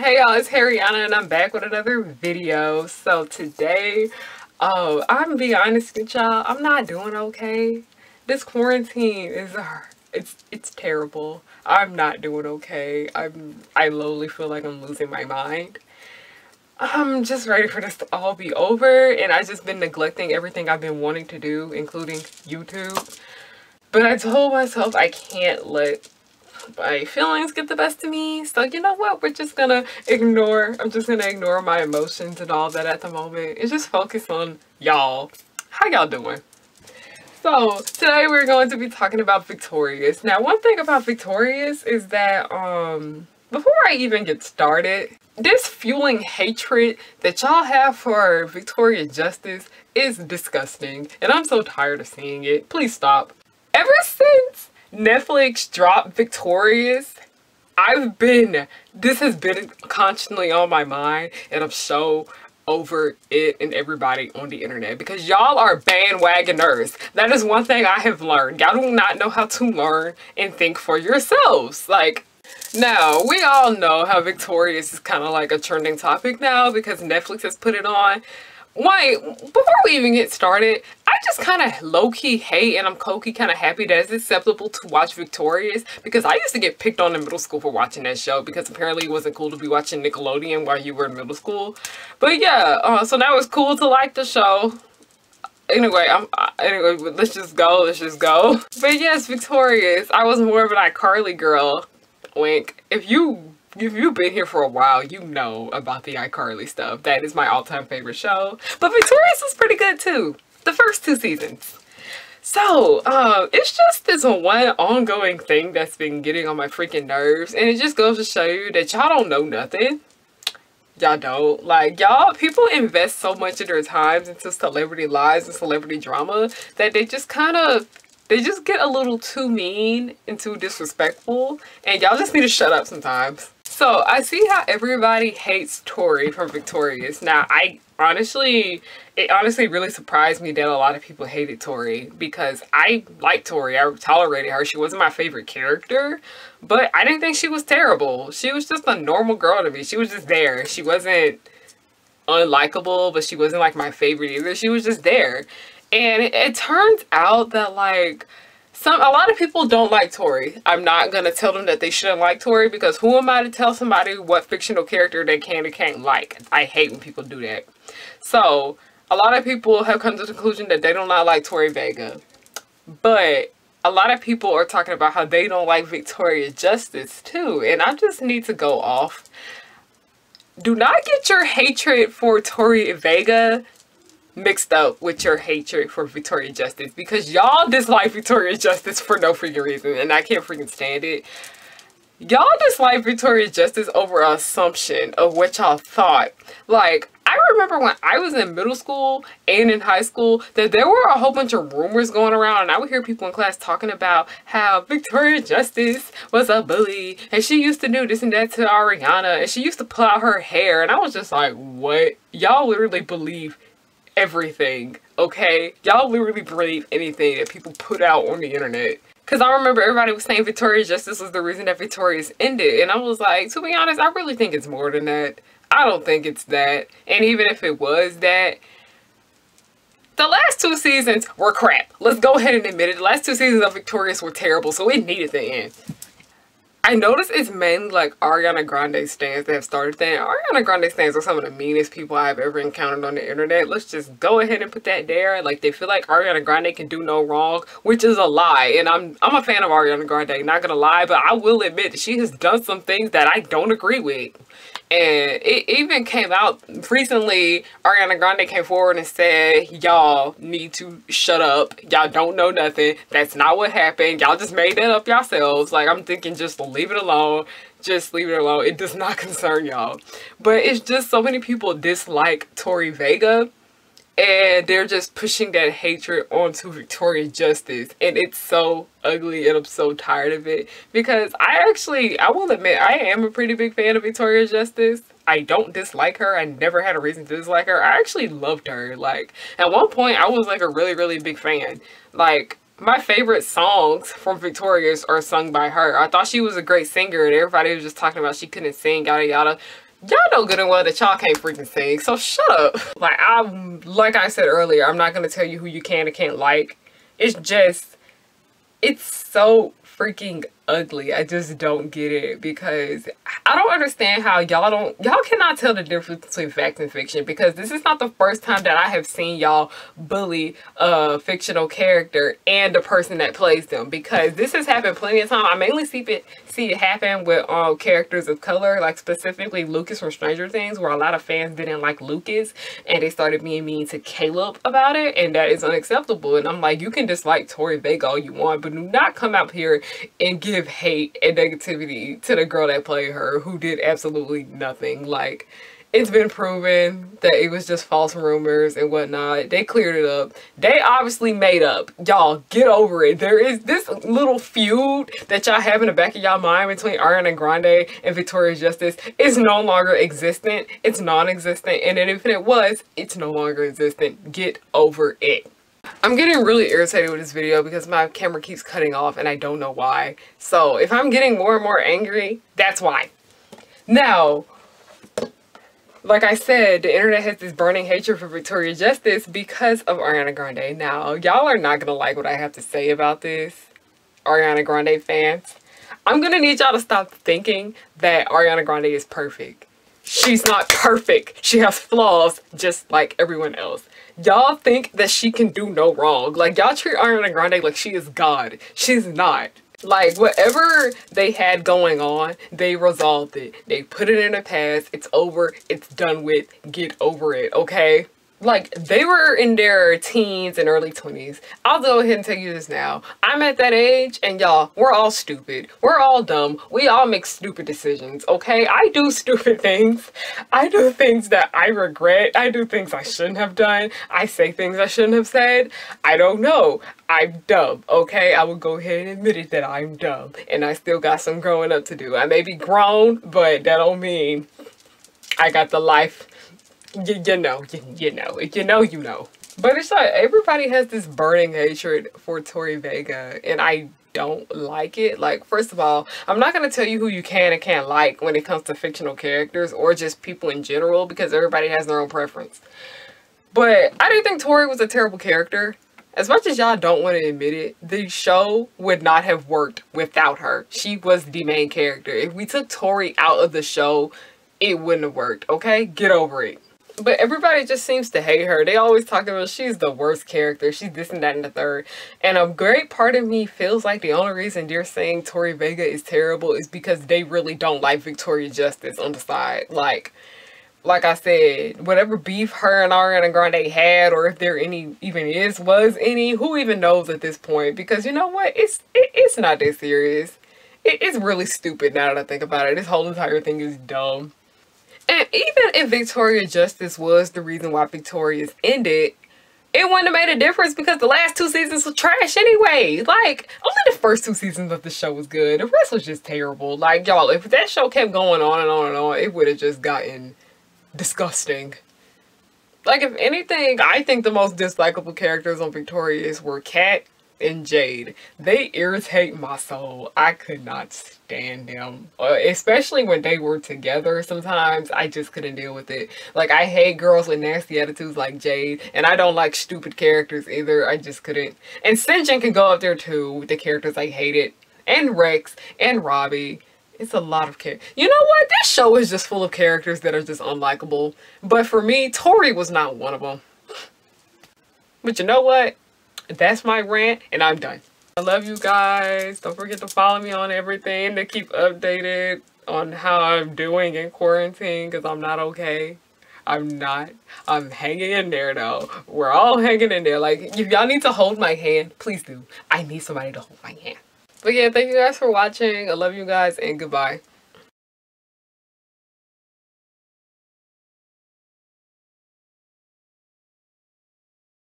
Hey y'all, it's Harriyanna and I'm back with another video. So today, oh, I'm be honest with y'all, I'm not doing okay. This quarantine is, uh, it's, it's terrible. I'm not doing okay. I'm, I lowly feel like I'm losing my mind. I'm just ready for this to all be over and I've just been neglecting everything I've been wanting to do, including YouTube. But I told myself I can't let my feelings get the best of me. So you know what? We're just gonna ignore, I'm just gonna ignore my emotions and all that at the moment and just focus on y'all. How y'all doing? So today we're going to be talking about Victorious. Now one thing about Victorious is that um before I even get started, this fueling hatred that y'all have for Victoria Justice is disgusting and I'm so tired of seeing it. Please stop. Ever since Netflix dropped Victorious, I've been, this has been constantly on my mind and I'm so over it and everybody on the internet because y'all are bandwagoners. That is one thing I have learned. Y'all do not know how to learn and think for yourselves. Like, now, we all know how Victorious is kind of like a trending topic now because Netflix has put it on. Wait, before we even get started, I just kind of low-key hate and I'm low-key kind of happy that it's acceptable to watch Victorious because I used to get picked on in middle school for watching that show because apparently it wasn't cool to be watching Nickelodeon while you were in middle school. But yeah, uh, so now it's cool to like the show. Anyway, I'm anyway, let's just go, let's just go. But yes, Victorious, I was more of an iCarly girl. Wink. If you if you've been here for a while, you know about the iCarly stuff. That is my all-time favorite show. But Victorious was pretty good too. The first two seasons. So, um, it's just this one ongoing thing that's been getting on my freaking nerves. And it just goes to show you that y'all don't know nothing. Y'all don't. Like, y'all, people invest so much of their times into celebrity lives and celebrity drama that they just kind of they just get a little too mean and too disrespectful and y'all just need to shut up sometimes. So I see how everybody hates Tori from Victorious. Now I honestly, it honestly really surprised me that a lot of people hated Tori because I like Tori. I tolerated her. She wasn't my favorite character, but I didn't think she was terrible. She was just a normal girl to me. She was just there. She wasn't unlikable, but she wasn't like my favorite either. She was just there. And it, it turns out that like some a lot of people don't like Tori. I'm not gonna tell them that they shouldn't like Tori because who am I to tell somebody what fictional character they can or can't like? I hate when people do that. So a lot of people have come to the conclusion that they do not like Tori Vega. But a lot of people are talking about how they don't like Victoria Justice too. And I just need to go off. Do not get your hatred for Tori Vega mixed up with your hatred for Victoria Justice because y'all dislike Victoria Justice for no freaking reason and I can't freaking stand it. Y'all dislike Victoria Justice over assumption of what y'all thought. Like, I remember when I was in middle school and in high school that there were a whole bunch of rumors going around and I would hear people in class talking about how Victoria Justice was a bully and she used to do this and that to Ariana and she used to pull out her hair and I was just like, what? Y'all literally believe everything, okay? Y'all literally believe anything that people put out on the internet. Because I remember everybody was saying Victoria Justice was the reason that Victorious ended. And I was like, to be honest, I really think it's more than that. I don't think it's that. And even if it was that, the last two seasons were crap. Let's go ahead and admit it. The last two seasons of Victorious were terrible, so it needed to end. I noticed it's mainly like Ariana Grande stands that have started that. Ariana Grande stands are some of the meanest people I've ever encountered on the internet. Let's just go ahead and put that there. Like they feel like Ariana Grande can do no wrong, which is a lie. And I'm I'm a fan of Ariana Grande, not gonna lie, but I will admit that she has done some things that I don't agree with. And it even came out recently, Ariana Grande came forward and said, y'all need to shut up. Y'all don't know nothing. That's not what happened. Y'all just made that up yourselves. Like, I'm thinking just leave it alone. Just leave it alone. It does not concern y'all. But it's just so many people dislike Tori Vega and they're just pushing that hatred onto Victoria Justice. And it's so ugly and I'm so tired of it. Because I actually I will admit I am a pretty big fan of Victoria Justice. I don't dislike her. I never had a reason to dislike her. I actually loved her. Like at one point I was like a really really big fan. Like my favorite songs from Victorious are sung by her. I thought she was a great singer and everybody was just talking about she couldn't sing, yada yada y'all know good and well that y'all can't freaking sing, so shut up. Like I, like I said earlier, I'm not gonna tell you who you can and can't like. It's just, it's so freaking ugly. I just don't get it because I don't understand how y'all don't y'all cannot tell the difference between fact and fiction because this is not the first time that I have seen y'all bully a fictional character and the person that plays them because this has happened plenty of time. I mainly see it see it happen with um characters of color like specifically Lucas from Stranger Things where a lot of fans didn't like Lucas and they started being mean to Caleb about it and that is unacceptable and I'm like you can dislike Tori Vega all you want but do not come out here and give hate and negativity to the girl that played her who did absolutely nothing. Like, it's been proven that it was just false rumors and whatnot. They cleared it up. They obviously made up. Y'all, get over it. There is this little feud that y'all have in the back of y'all mind between Ariana Grande and Victoria Justice is no longer existent. It's non-existent. And if it was, it's no longer existent. Get over it. I'm getting really irritated with this video because my camera keeps cutting off and I don't know why. So if I'm getting more and more angry, that's why. Now, like I said, the internet has this burning hatred for Victoria Justice because of Ariana Grande. Now, y'all are not to like what I have to say about this, Ariana Grande fans. I'm to need y'all to stop thinking that Ariana Grande is perfect. She's not perfect. She has flaws just like everyone else y'all think that she can do no wrong. Like y'all treat Ariana Grande like she is God. She's not. Like whatever they had going on, they resolved it. They put it in the past. It's over. It's done with. Get over it, okay? Like they were in their teens and early 20s i'll go ahead and tell you this now. I'm at that age and y'all we're all stupid. We're all dumb. We all make stupid decisions okay? I do stupid things. I do things that i regret. I do things i shouldn't have done. I say things i shouldn't have said. I don't know. I'm dumb okay? I will go ahead and admit it that i'm dumb and i still got some growing up to do. I may be grown but that don't mean i got the life you, you know, you, you know, you know, you know. But it's like everybody has this burning hatred for Tori Vega, and I don't like it. Like, first of all, I'm not going to tell you who you can and can't like when it comes to fictional characters or just people in general because everybody has their own preference. But I didn't think Tori was a terrible character. As much as y'all don't want to admit it, the show would not have worked without her. She was the main character. If we took Tori out of the show, it wouldn't have worked, okay? Get over it. But everybody just seems to hate her. They always talk about she's the worst character. She's this and that and the third. And a great part of me feels like the only reason they're saying Tori Vega is terrible is because they really don't like Victoria Justice on the side. Like, like I said, whatever beef her and Ariana Grande had, or if there any even is, was any, who even knows at this point? Because you know what? It's it, it's not that serious. It, it's really stupid now that I think about it. This whole entire thing is dumb. And even if Victoria Justice was the reason why Victorious ended, it wouldn't have made a difference because the last two seasons were trash anyway. Like, only the first two seasons of the show was good. The rest was just terrible. Like, y'all, if that show kept going on and on and on, it would have just gotten disgusting. Like, if anything, I think the most dislikable characters on Victorious were Cat and Jade. They irritate my soul. I could not stand them. Uh, especially when they were together sometimes. I just couldn't deal with it. Like, I hate girls with nasty attitudes like Jade. And I don't like stupid characters either. I just couldn't. And Sinjin can go up there too with the characters I hated. And Rex and Robbie. It's a lot of characters. You know what? This show is just full of characters that are just unlikable. But for me, Tori was not one of them. But you know what? That's my rant and I'm done. I love you guys. Don't forget to follow me on everything to keep updated on how I'm doing in quarantine because I'm not okay. I'm not. I'm hanging in there though. We're all hanging in there. Like, if y'all need to hold my hand, please do. I need somebody to hold my hand. But yeah, thank you guys for watching. I love you guys and goodbye.